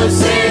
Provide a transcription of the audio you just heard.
você.